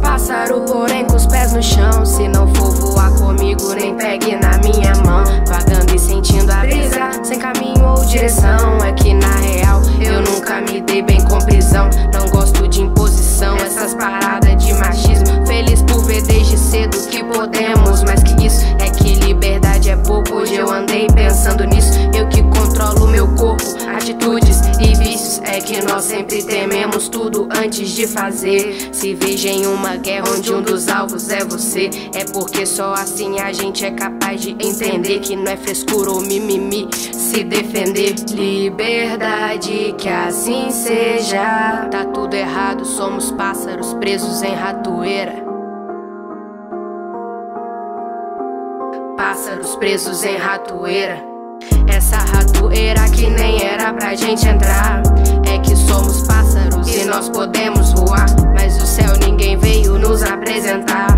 pássaro, porém com os pés no chão. Se não for voar comigo, nem pegue na minha mão. Vagando e sentindo a brisa, sem caminho ou direção. É que na real eu nunca me dei bem com prisão. Não gosto de imposição, essas paradas de machismo. Feliz por ver desde cedo que podemos, mas que isso é que liberdade é pouco. Hoje eu andei pensando nisso, eu que controlo meu corpo, atitudes que nós sempre tememos tudo antes de fazer. Se veja em uma guerra onde um dos alvos é você, é porque só assim a gente é capaz de entender que não é frescura ou mimimi se defender. Liberdade, que assim seja. Tá tudo errado, somos pássaros presos em ratoeira. Pássaros presos em ratoeira. Essa ratoeira que nem era pra gente entrar. Somos pássaros e nós podemos voar. Mas o céu ninguém veio nos apresentar.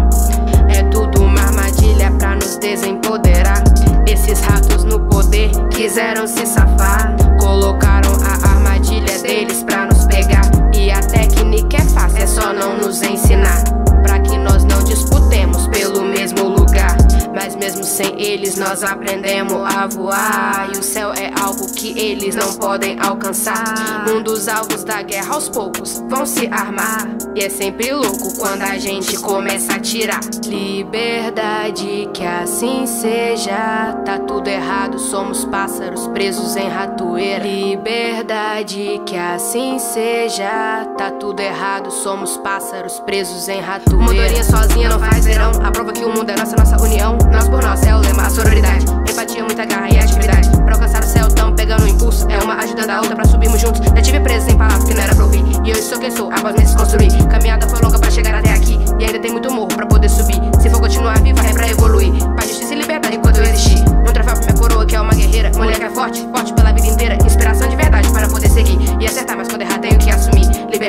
Mesmo sem eles, nós aprendemos a voar. E o céu é algo que eles não podem alcançar. Um dos alvos da guerra, aos poucos, vão se armar. E é sempre louco quando a gente começa a tirar. Liberdade, que assim seja. Tá tudo errado, somos pássaros presos em ratoeira. Liberdade, que assim seja. Tá tudo errado, somos pássaros presos em ratoeira. Modorinha sozinha não faz verão. A prova que o mundo é nossa, nossa união. Por nós é o lema, a sororidade. Empatia, muita garra e atividade. Pra alcançar o céu, tamo pegando um impulso. É uma ajudando a outra pra subirmos juntos. Já tive preso em palavras que não era pra ouvir. E hoje sou quem sou, após meses construir. Caminhada foi longa pra chegar até aqui. E ainda tem muito morro pra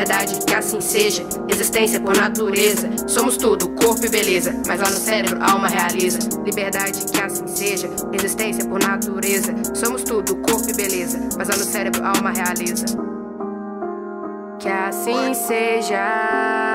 Liberdade, que assim seja. Existência por natureza. Somos tudo, corpo e beleza. Mas lá no cérebro, alma realiza. Liberdade, que assim seja. Existência por natureza. Somos tudo, corpo e beleza. Mas lá no cérebro, alma realiza. Que assim seja.